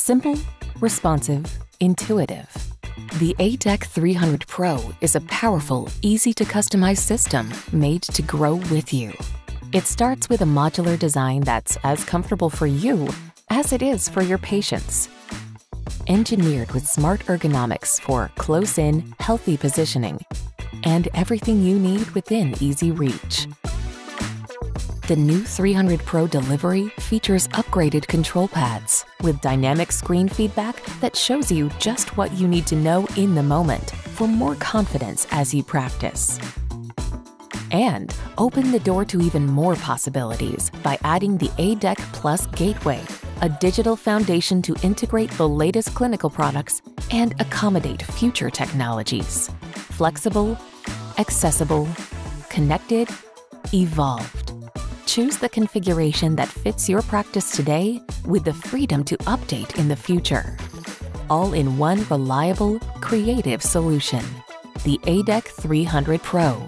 Simple, responsive, intuitive. The A-dec 300 Pro is a powerful, easy to customize system made to grow with you. It starts with a modular design that's as comfortable for you as it is for your patients. Engineered with smart ergonomics for close in, healthy positioning, and everything you need within easy reach. The new 300 Pro delivery features upgraded control pads with dynamic screen feedback that shows you just what you need to know in the moment for more confidence as you practice. And open the door to even more possibilities by adding the A-dec Plus Gateway, a digital foundation to integrate the latest clinical products and accommodate future technologies. Flexible, accessible, connected, evolved. Choose the configuration that fits your practice today with the freedom to update in the future. All in one reliable, creative solution. The A-dec 300 Pro.